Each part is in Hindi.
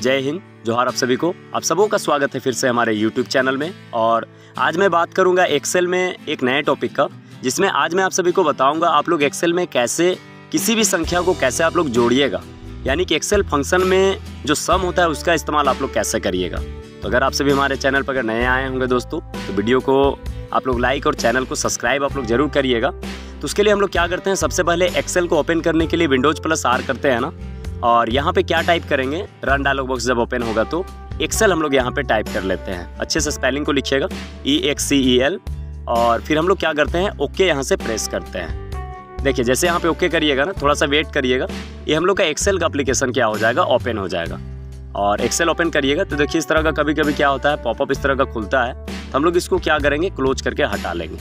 जय हिंद, जोहार आप सभी को। आप सबों का स्वागत है फिर से हमारे यूट्यूब चैनल में। और आज मैं बात करूँगा एक्सेल में एक नए टॉपिक का, जिसमें आज मैं आप सभी को बताऊँगा आप लोग एक्सेल में कैसे, किसी भी संख्या को कैसे आप लोग जोड़िएगा। यानी कि एक्सेल फ़ंक्शन में जो सम होता है उसका इस्तेमाल आप लोग कैसे करिएगा। तो अगर आप सभी हमारे चैनल पर अगर नए आए होंगे दोस्तों तो वीडियो को आप लोग लाइक और चैनल को सब्सक्राइब आप लोग ज़रूर करिएगा। तो उसके लिए हम लोग क्या करते हैं, सबसे पहले एक्सेल को ओपन करने के लिए विंडोज़ प्लस आर करते हैं ना। और यहाँ पे क्या टाइप करेंगे? रन डायलॉग बॉक्स जब ओपन होगा तो एक्सेल हम लोग यहाँ पे टाइप कर लेते हैं। अच्छे से स्पेलिंग को लिखिएगा। ई एक्स सी ई एल और फिर हम लोग क्या करते हैं? ओके यहाँ से प्रेस करते हैं। देखिए, जैसे यहाँ पे ओके करिएगा ना, थोड़ा सा वेट करिएगा, ये हम लोग का एक्सेल का अप्लीकेशन क्या हो जाएगा? ओपन हो जाएगा। और एक्सेल ओपन करिएगा तो देखिए इस तरह का कभी कभी क्या होता है? पॉपअप इस तरह का खुलता है। तो हम लोग इसको क्या करेंगे? क्लोज करके हटा लेंगे।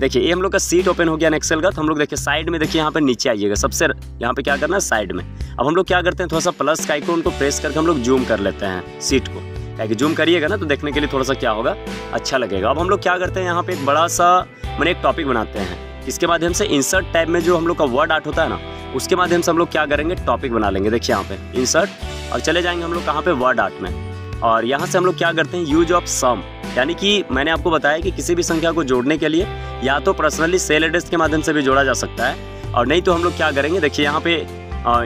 देखिए, ये हम लोग का सीट ओपन हो गया एक्सेल का तो हम लोग देखिए साइड में देखिए, यहाँ पे नीचे आइएगा, सबसे यहाँ पे क्या करना है साइड में। अब हम लोग क्या करते हैं, थोड़ा सा प्लस का आइकॉन को प्रेस करके हम लोग जूम कर लेते हैं सीट को। क्या कि जूम करिएगा ना तो देखने के लिए थोड़ा सा क्या होगा अच्छा लगेगा। अब हम लोग क्या करते हैं, यहाँ पे एक बड़ा सा, मैंने एक टॉपिक बनाते हैं। इसके माध्यम से इंसर्ट टैब में जो हम लोग का वर्ड आर्ट होता है ना, उसके माध्यम से हम लोग क्या करेंगे टॉपिक बना लेंगे। देखिए, यहाँ पे इंसर्ट और चले जाएँगे हम लोग कहाँ पे वर्ड आर्ट में। और यहाँ से हम लोग क्या करते हैं यूज़ ऑफ़ सम यानी कि मैंने आपको बताया कि किसी भी संख्या को जोड़ने के लिए या तो पर्सनली सेल एड्रेस के माध्यम से भी जोड़ा जा सकता है। और नहीं तो हम लोग क्या करेंगे? देखिए, यहाँ पे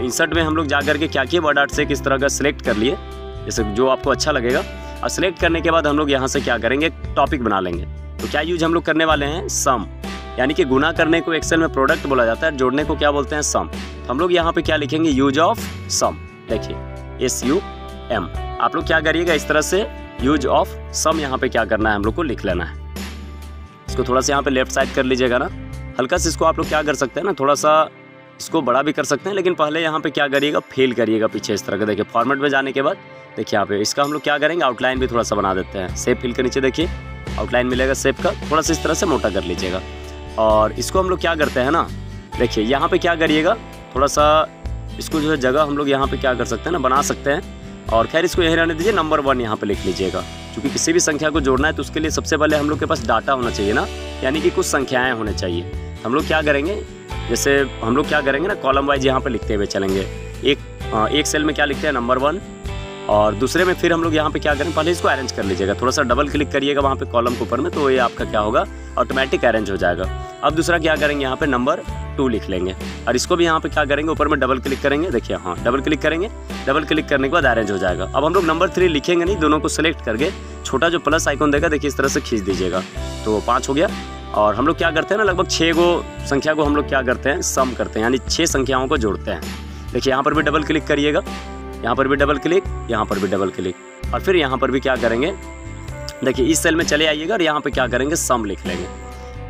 इंसर्ट में हम लोग जा करके क्या किए वर्ड आर्ट से किस तरह का सिलेक्ट कर लिए, जैसे जो आपको अच्छा लगेगा। और सिलेक्ट करने के बाद हम लोग यहाँ से क्या करेंगे? टॉपिक बना लेंगे। तो क्या यूज़ हम लोग करने वाले हैं? सम यानी कि गुना करने को एक्सेल में प्रोडक्ट बोला जाता है, जोड़ने को क्या बोलते हैं? सम तो हम लोग यहाँ पे क्या लिखेंगे? यूज़ ऑफ़ सम देखिए एस यू एम आप लोग क्या करिएगा इस तरह से? यूज़ ऑफ़ सम यहाँ पे क्या करना है? हम लोग को लिख लेना है। इसको थोड़ा सा यहाँ पे लेफ़्ट साइड कर लीजिएगा ना। हल्का से इसको आप लोग क्या कर सकते हैं ना? थोड़ा सा इसको बड़ा भी कर सकते हैं, लेकिन पहले यहाँ पे क्या करिएगा? फेल करिएगा पीछे इस तरह का। देखिए फॉर्मेट में जाने के बाद, देखिए यहाँ पे इसका हम लोग क्या करेंगे? आउटलाइन भी थोड़ा सा बना देते हैं। सेप फिल के नीचे देखिए आउटलाइन मिलेगा सेप का। थोड़ा सा इस तरह से मोटा कर लीजिएगा। और इसको हम लोग क्या करते हैं ना? देखिए, यहाँ पे क्या करिएगा? थोड़ा सा इसको जो है जगह हम लोग यहाँ पे क्या कर सकते हैं ना? बना सकते हैं। और खैर इसको यही रहने दीजिए नंबर वन यहाँ पे लिख लीजिएगा। क्योंकि किसी भी संख्या को जोड़ना है तो उसके लिए सबसे पहले हम लोग के पास डाटा होना चाहिए ना, यानी कि कुछ संख्याएँ होने चाहिए। हम लोग क्या करेंगे? जैसे हम लोग क्या करेंगे ना कॉलम वाइज यहाँ पर लिखते हुए चलेंगे। एक एक सेल में क्या लिखते हैं? नंबर वन और दूसरे में फिर हम लोग यहाँ पे क्या करें? पहले इसको अरेंज कर लीजिएगा। थोड़ा सा डबल क्लिक करिएगा वहाँ पे कॉलम के ऊपर में तो ये आपका क्या होगा? ऑटोमेटिक अरेंज हो जाएगा। अब दूसरा क्या करेंगे? यहाँ पे नंबर टू लिख लेंगे। और इसको भी यहाँ पे क्या करेंगे? ऊपर में डबल क्लिक करेंगे। देखिए हाँ डबल क्लिक करेंगे। डबल क्लिक करने के बाद अरेंज हो जाएगा। अब हम लोग नंबर थ्री लिखेंगे नहीं, दोनों को सिलेक्ट करके छोटा जो प्लस आइकॉन देगा, देखिए इस तरह से खींच दीजिएगा। तो पाँच हो गया। और हम लोग क्या करते हैं ना, लगभग छः गो संख्या को हम लोग क्या करते हैं? सम करते हैं, यानी छः संख्याओं को जोड़ते हैं। देखिए, यहाँ पर भी डबल क्लिक करिएगा। यहाँ पर भी डबल क्लिक यहाँ पर भी डबल क्लिक और फिर यहाँ पर भी क्या करेंगे? देखिए, इस सेल में चले आइएगा और यहाँ पर क्या करेंगे? सम लिख लेंगे।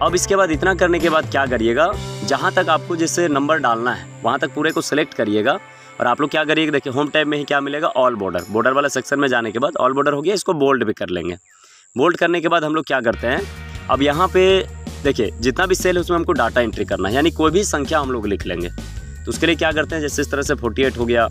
अब इसके बाद इतना करने के बाद क्या करिएगा? जहाँ तक आपको जैसे नंबर डालना है, वहाँ तक पूरे को सिलेक्ट करिएगा। और आप लोग क्या करिएगा? देखिए होम टैब में ही क्या मिलेगा? ऑल बॉर्डर बॉर्डर वाला सेक्शन में जाने के बाद ऑल बॉर्डर हो गया, इसको बोल्ड भी कर लेंगे। बोल्ड करने के बाद हम लोग क्या करते हैं? अब यहाँ पे देखिए, जितना भी सेल है, उसमें हमको डाटा एंट्री करना है। यानी कोई भी संख्या हम लोग लिख लेंगे। तो उसके लिए क्या करते हैं? जैसे इस तरह से फोर्टी हो गया।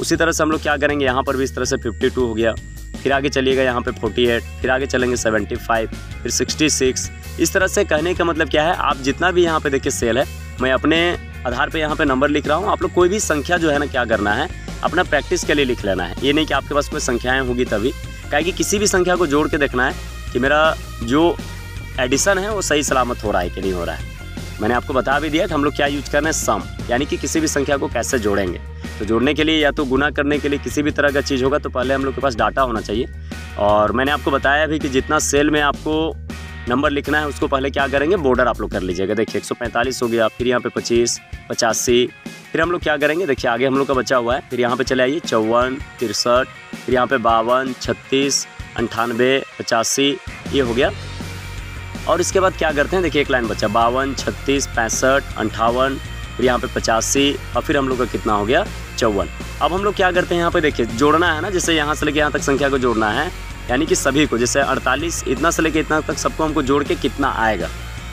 उसी तरह से हम लोग क्या करेंगे? यहाँ पर भी इस तरह से फिफ्टी हो गया। फिर आगे चलिएगा, यहाँ पे 48 फिर आगे चलेंगे 75 फिर 66 इस तरह से कहने का मतलब क्या है? आप जितना भी यहाँ पे देखिए सेल है, मैं अपने आधार पे यहाँ पे नंबर लिख रहा हूँ। आप लोग कोई भी संख्या जो है ना क्या करना है, अपना प्रैक्टिस के लिए लिख लेना है। ये नहीं कि आपके पास कोई संख्याएँ होगी तभी। क्या कि किसी भी संख्या को जोड़ के देखना है कि मेरा जो एडिशन है वो सही सलामत हो रहा है कि नहीं हो रहा है। मैंने आपको बता भी दिया कि हम लोग क्या यूज़ करना है? सम यानी कि किसी भी संख्या को कैसे जोड़ेंगे। तो जोड़ने के लिए या तो गुना करने के लिए किसी भी तरह का चीज़ होगा तो पहले हम लोग के पास डाटा होना चाहिए। और मैंने आपको बताया भी कि जितना सेल में आपको नंबर लिखना है, उसको पहले क्या करेंगे बॉर्डर आप लोग कर लीजिएगा। देखिए 145 हो गया, फिर यहाँ पे 25 पचासी, फिर हम लोग क्या करेंगे, देखिए, आगे हम लोग का बचा हुआ है, फिर यहाँ पे चले आइए, चौवन, तिरसठ, फिर यहाँ पे बावन, छत्तीस, अंठानवे, पचासी, ये हो गया। और इसके बाद क्या करते हैं, देखिए, एक लाइन बचा, बावन, छत्तीस, पैंसठ, अंठावन, फिर यहाँ पे पचासी, और फिर हम लोग का कितना हो गया चौवन। अब हम लोग क्या करते हैं यहाँ पे देखिए, जोड़ना है ना, जैसे यहाँ से लेके यहाँ तक संख्या को जोड़ना है, यानी कि सभी को, जैसे अड़तालीस इतना से लेके इतना तक सबको हमको जोड़ के कितना आएगा।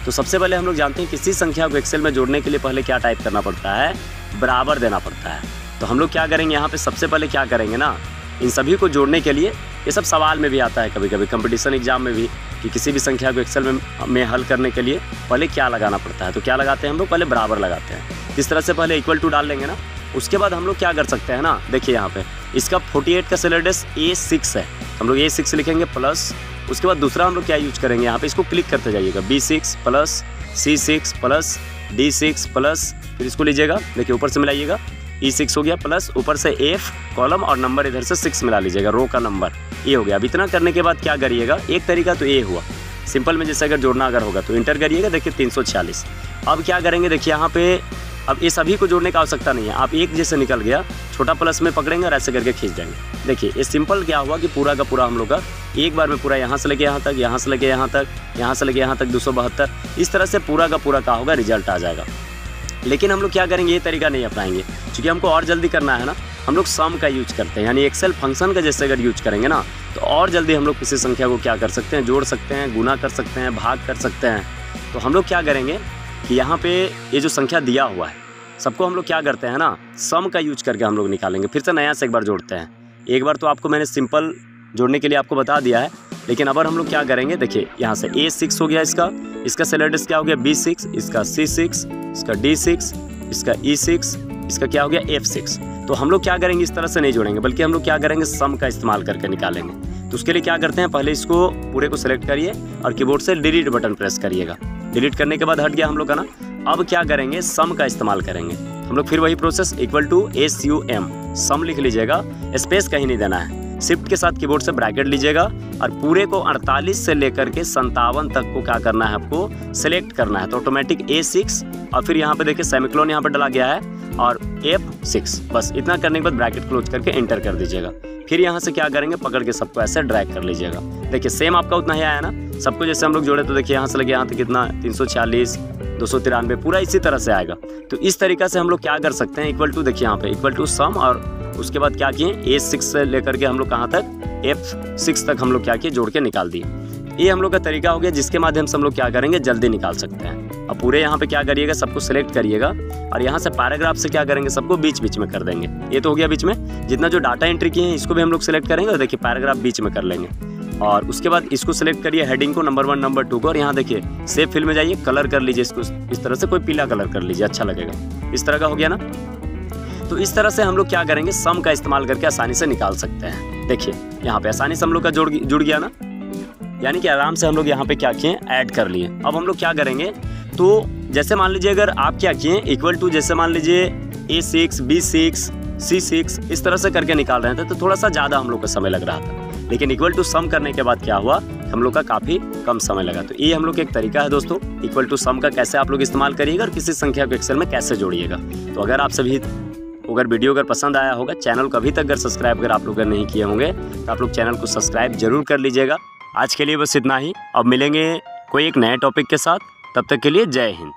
तो सबसे पहले हम लोग जानते हैं किसी संख्या को एक्सेल में जोड़ने के लिए पहले क्या टाइप करना पड़ता है? बराबर देना पड़ता है। तो हम लोग क्या करेंगे यहाँ पे, सबसे पहले क्या करेंगे ना, इन सभी को जोड़ने के लिए, ये सब सवाल में भी आता है कभी कभी कंपटीशन एग्ज़ाम में भी, कि किसी भी संख्या को एक्सेल में में हल करने के लिए पहले क्या लगाना पड़ता है? तो क्या लगाते हैं हम लोग? पहले बराबर लगाते हैं। इस तरह से पहले इक्वल टू डाल लेंगे ना उसके बाद हम लोग क्या कर सकते हैं ना? देखिए यहाँ पे। इसका 48 का सिलेडस ए सिक्स है। हम लोग ए सिक्स लिखेंगे प्लस उसके बाद दूसरा हम लोग क्या यूज़ करेंगे? यहाँ पे इसको क्लिक करते जाइएगा। B six plus C six plus D six plus फिर इसको लीजिएगा। देखिए ऊपर से मिलाइएगा। ई e सिक्स हो गया प्लस ऊपर से एफ़ कॉलम और नंबर इधर से सिक्स मिला लीजिएगा रो का नंबर ये हो गया। अब इतना करने के बाद क्या करिएगा? एक तरीका तो ये हुआ। सिंपल में जैसे अगर जोड़ना अगर होगा तो इंटर करिएगा। देखिए तीन सौ छियालीस। अब क्या करेंगे? देखिए यहाँ पे अब ये सभी को जोड़ने की आवश्यकता नहीं है। आप एक जैसे निकल गया, छोटा प्लस में पकड़ेंगे और ऐसे करके खींच देंगे। देखिए, ये सिंपल क्या हुआ कि पूरा का पूरा हम लोग का एक बार में पूरा यहाँ से लेके यहाँ तक, यहाँ से लेके यहाँ तक, यहाँ से लेके यहाँ तक दो सौ बहत्तर। इस तरह से पूरा का पूरा क्या होगा, रिज़ल्ट आ जाएगा। लेकिन हम लोग क्या करेंगे, ये तरीका नहीं अपनाएँगे। क्योंकि हमको और जल्दी करना है ना, हम लोग सम का यूज़ करते हैं। यानी एक्सेल फ़ंक्शन का जैसे अगर यूज़ करेंगे ना तो और जल्दी हम लोग किसी संख्या को क्या कर सकते हैं, जोड़ सकते हैं गुना कर सकते हैं, भाग कर सकते हैं। तो हम लोग क्या करेंगे कि यहाँ पे ये जो संख्या दिया हुआ है, सबको हम लोग क्या करते हैं ना, सम का यूज़ करके हम लोग निकालेंगे। फिर से नया से एक बार जोड़ते हैं। एक बार तो आपको मैंने सिंपल जोड़ने के लिए आपको बता दिया है, लेकिन अब हम लोग क्या करेंगे, देखिए, यहाँ से ए सिक्स हो गया इसका इसका सिलेडस क्या हो गया, बी सिक्स, इसका सी सिक्स, इसका डी सिक्स, इसका ई सिक्स, इसका क्या हो गया, एफ़ सिक्स। तो हम लोग क्या करेंगे, इस तरह से नहीं जोड़ेंगे, बल्कि हम लोग क्या करेंगे, सम का इस्तेमाल करके निकालेंगे। तो उसके लिए क्या करते हैं, पहले इसको पूरे को सिलेक्ट करिए और कीबोर्ड से डिलीट बटन प्रेस करिएगा। डिलीट करने के बाद हट गया हम लोग का ना। अब क्या करेंगे? सम का इस्तेमाल करेंगे। हम लोग फिर वही process equal to S U M sum लिख लीजिएगा स्पेस कहीं नहीं देना है। शिफ्ट के साथ कीबोर्ड से ब्रैकेट लीजिएगा और पूरे को 48 से लेकर के संतावन तक को क्या करना है आपको? सिलेक्ट करना है। तो ऑटोमेटिक ए सिक्स और फिर यहाँ पे देखिए सेमिक्लोन यहाँ पे डला गया है और एफ़ सिक्स बस इतना करने के बाद ब्रैकेट क्लोज करके एंटर कर दीजिएगा। फिर यहाँ से क्या करेंगे? पकड़ के सबको ऐसे ड्रैग कर लीजिएगा। देखिए सेम आपका उतना ही आया ना? सबको जैसे हम लोग जोड़े तो देखिए यहाँ से लगे यहाँ तक कितना? तीन सौ छियालीस, दो सौ तिरानवे, पूरा इसी तरह से आएगा। तो इस तरीका से हम लोग क्या कर सकते हैं? इक्वल टू देखिए यहाँ पे इक्वल टू सम और उसके बाद क्या किए? ए सिक्स से लेकर के हम लोग कहाँ तक? एफ़ सिक्स तक हम लोग क्या किए? जोड़ के निकाल दिए। ये हम लोग का तरीका हो गया, जिसके माध्यम से हम लोग क्या करेंगे? जल्दी निकाल सकते हैं। अब पूरे यहाँ पे क्या करिएगा सबको सिलेक्ट करिएगा और यहाँ से पैराग्राफ से क्या करेंगे, सबको बीच बीच में कर देंगे। ये तो हो गया बीच में। जितना जो डाटा एंट्री किए हैं, इसको भी हम लोग सिलेक्ट करेंगे और देखिए पैराग्राफ बीच में कर लेंगे। और उसके बाद इसको सिलेक्ट करिए हेडिंग को नंबर वन नंबर टू को और यहाँ देखिए सेव फिल में जाइए कलर कर लीजिए इसको, इस तरह से कोई पीला कलर कर लीजिए अच्छा लगेगा। इस तरह का हो गया ना? तो इस तरह से हम लोग क्या करेंगे सम का इस्तेमाल करके आसानी से निकाल सकते हैं। देखिए, यहाँ पे आसानी से हम लोग का जुड़ जुड़ गया ना? यानी कि आराम से हम लोग यहाँ पे क्या किए ऐड कर लिए। अब हम लोग क्या करेंगे तो जैसे मान लीजिए अगर आप क्या किए इक्वल टू जैसे मान लीजिए A six B six C six इस तरह से करके निकाल रहे थे तो थोड़ा सा ज़्यादा हम लोग का समय लग रहा था। लेकिन इक्वल टू सम करने के बाद क्या हुआ, हम लोग का काफ़ी कम समय लगा। तो ये हम लोग का एक तरीका है दोस्तों इक्वल टू सम का कैसे आप लोग इस्तेमाल करिएगा और किसी संख्या को एक्सेल में कैसे जोड़िएगा। तो अगर आप सभी, अगर वीडियो अगर पसंद आया होगा, चैनल को अभी तक अगर सब्सक्राइब अगर आप लोग अगर नहीं किए होंगे तो आप लोग चैनल को सब्सक्राइब ज़रूर कर लीजिएगा। आज के लिए बस इतना ही, अब मिलेंगे कोई एक नए टॉपिक के साथ। तब तक के लिए जय हिंद।